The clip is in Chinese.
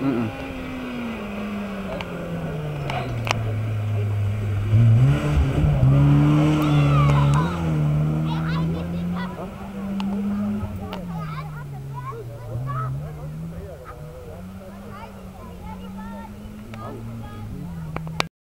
嗯嗯。